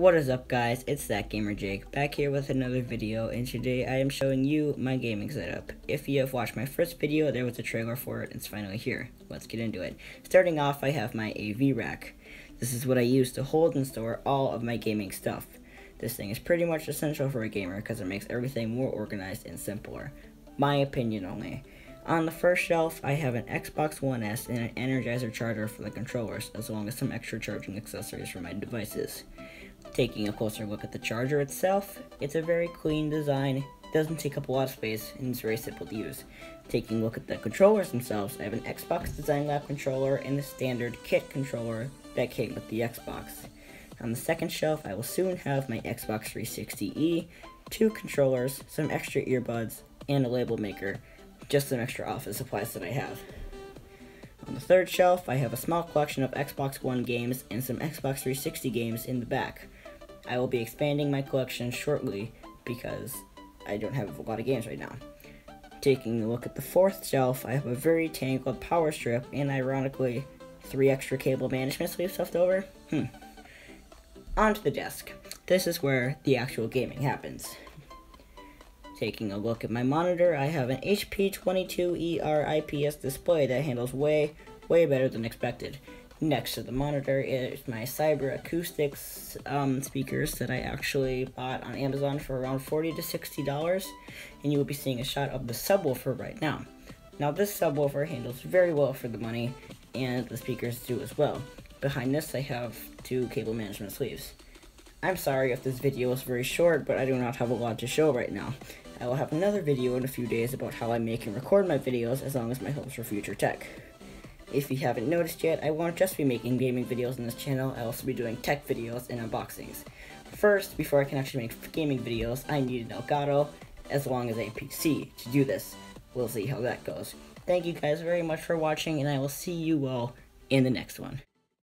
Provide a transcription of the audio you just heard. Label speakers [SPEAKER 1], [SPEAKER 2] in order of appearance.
[SPEAKER 1] What is up guys, it's that gamer Jake, back here with another video, and today I am showing you my gaming setup. If you have watched my first video, there was a trailer for it, it's finally here. Let's get into it. Starting off, I have my AV rack. This is what I use to hold and store all of my gaming stuff. This thing is pretty much essential for a gamer because it makes everything more organized and simpler. My opinion only. On the first shelf, I have an Xbox One S and an Energizer charger for the controllers, as well as some extra charging accessories for my devices. Taking a closer look at the charger itself, it's a very clean design, doesn't take up a lot of space, and it's very simple to use. Taking a look at the controllers themselves, I have an Xbox Design Lab controller and the standard kit controller that came with the Xbox. On the second shelf, I will soon have my Xbox 360E, two controllers, some extra earbuds, and a label maker, just some extra office supplies that I have. On the third shelf, I have a small collection of Xbox One games and some Xbox 360 games in the back. I will be expanding my collection shortly because I don't have a lot of games right now. Taking a look at the fourth shelf, I have a very tangled power strip and ironically, three extra cable management sleeves left over. Hmm. Onto the desk. This is where the actual gaming happens. Taking a look at my monitor, I have an HP 22ER IPS display that handles way, way better than expected. Next to the monitor is my Cyber Acoustics um, speakers that I actually bought on Amazon for around 40 to $60, and you will be seeing a shot of the subwoofer right now. Now this subwoofer handles very well for the money, and the speakers do as well. Behind this I have two cable management sleeves. I'm sorry if this video is very short, but I do not have a lot to show right now. I will have another video in a few days about how I make and record my videos as long as my hopes for future tech. If you haven't noticed yet, I won't just be making gaming videos on this channel, I'll also be doing tech videos and unboxings. First, before I can actually make gaming videos, I need an Elgato, as long as a PC to do this. We'll see how that goes. Thank you guys very much for watching, and I will see you all in the next one.